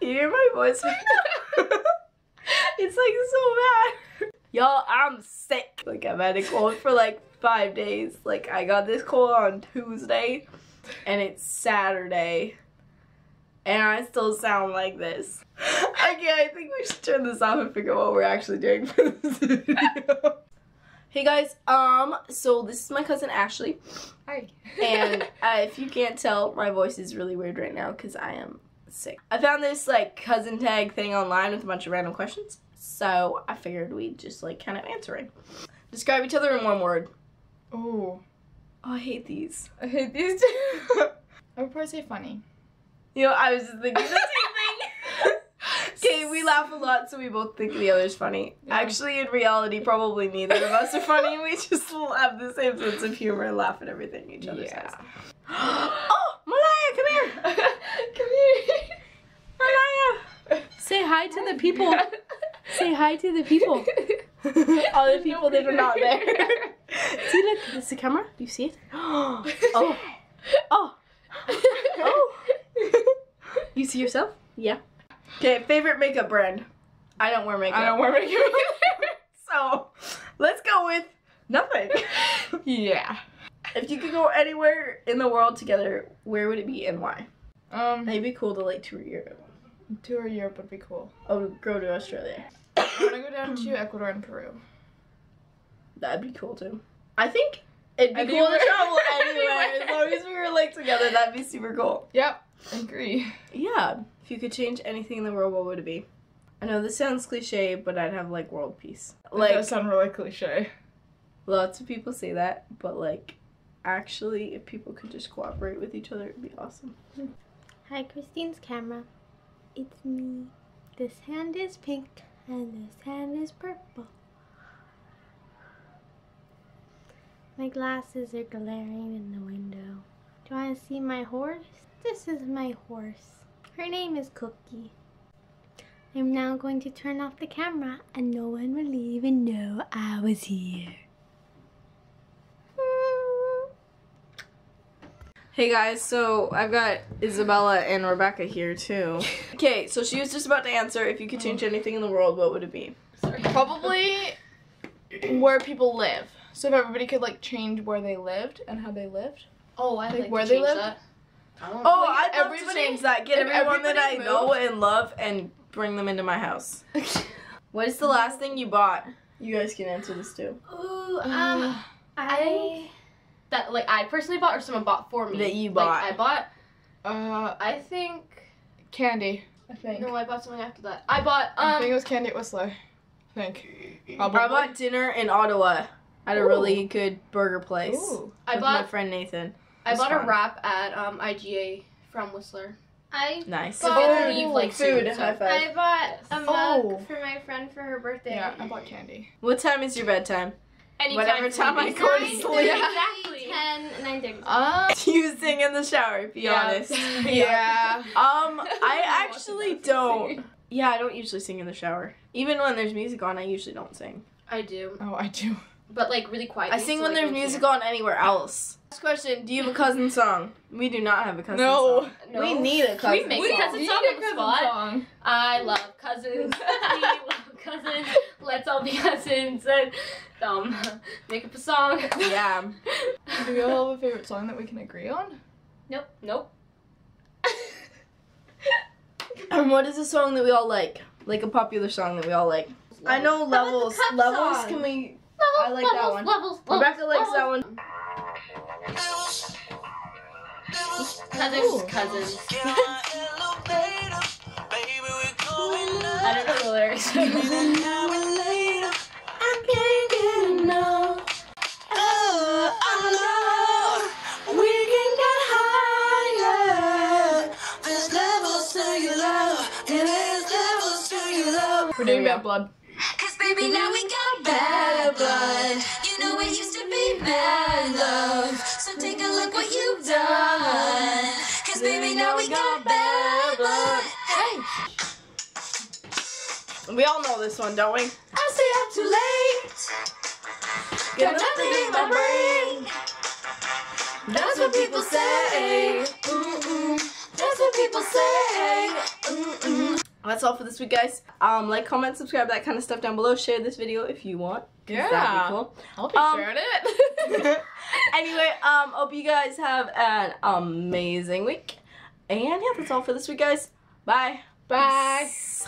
You hear my voice? right now? it's like so bad. Y'all, I'm sick. Like I've had a cold for like five days. Like I got this cold on Tuesday and it's Saturday. And I still sound like this. Okay, I think we should turn this off and figure out what we're actually doing for this video. Hey guys, um, so this is my cousin Ashley. Hi. And uh, if you can't tell, my voice is really weird right now because I am sick. I found this like cousin tag thing online with a bunch of random questions. So I figured we'd just like kind of answer it. Describe each other in one word. Oh, Oh, I hate these. I hate these two. I would probably say funny. You know, I was just thinking the same thing. Okay, we laugh a lot, so we both think the other's funny. Yeah. Actually, in reality, probably neither of us are funny. We just have the same sense of humor and laugh at everything each other Yeah. says. oh, Malaya, come here. Come here. Malaya. Say hi to the people. Say hi to the people. All the people that are not there. see, look, it's the camera. Do you see it? Oh, oh, oh. You see yourself? Yeah. Okay, favorite makeup brand. I don't wear makeup. I don't wear makeup. So, let's go with nothing. yeah. if you could go anywhere in the world together, where would it be and why? Um, It'd be cool to like tour Europe. Tour Europe would be cool. Oh, go to Australia. I want to go down to Ecuador and Peru. That'd be cool too. I think it'd be Anywhere. cool to travel anywhere as long as we were like together. That'd be super cool. Yep. Agree. Yeah. If you could change anything in the world, what would it be? I know this sounds cliche, but I'd have like world peace. Like, Like that does sound really cliche. lots of people say that, but like actually, if people could just cooperate with each other, it'd be awesome. Hi, Christine's camera. It's me. This hand is pink and this hand is purple. My glasses are glaring in the window. Do you want to see my horse? This is my horse. Her name is Cookie. I'm now going to turn off the camera and no one will even know I was here. Hey guys, so I've got Isabella and Rebecca here too. Okay, so she was just about to answer if you could change anything in the world, what would it be? Probably where people live. So if everybody could like change where they lived and how they lived. Oh, I like, like where to they live. Oh, like, I'd love to change that. Get everyone that I everybody know and love and bring them into my house. What is the last thing you bought? You guys can answer this too. Ooh, um, I that like I personally bought or someone bought for me. That you Like, bought. I bought. Uh, I think candy. I think. no, I bought something after that. I bought I think it um. was candy at Whistler. I think. I bought dinner in Ottawa at a really good burger place Ooh. I bought my friend Nathan. I bought fun. a wrap at um IGA from Whistler. I Nice. So Bought- we have to leave like food. soon, so- High five. I bought a mug Oh. for my friend for her birthday. Yeah, I bought candy. What time is your bedtime? Anytime Whatever for time me. I go to sleep. Exactly. 10, 9.30. Uh, you sing in the shower, be Yeah. honest. yeah. Um, I actually don't. Yeah, I don't usually sing in the shower. Even when there's music on, I usually don't sing. I do, Oh, I do. but like really quiet. I sing when there's music on anywhere else. Last question: Do you have a cousin song? We do not have a cousin No. song. No, we need a cousin We make song. a cousin song on the spot. song. I love cousins. we love cousins. Let's all be cousins and um make up a song. Yeah. Do we all have a favorite song that we can agree on? Nope. Nope. And what is a song that we all like? Like a popular song that we all like. I know levels. Levels. song? Can we? Levels, I like that one. Levels, levels, Rebecca likes that levels. one. Cousins, cousins. I don't know the lyrics. We're doing bad blood. Cause baby, now we got bad blood. You know it used to be bad love. So take a look what you've done. Cause baby, now we got bad blood. Hey, We all know this one, don't we? I stay up too late. Got nothing in my brain. That's what people say. Mm-mm. That's what people say. Mm-mm. That's all for this week, guys. Um, like, comment, subscribe, that kind of stuff down below. Share this video if you want. Yeah. be cool. I'll be Um, sharing it. anyway, um, hope you guys have an amazing week. And yeah, that's all for this week, guys. Bye. Bye. Peace.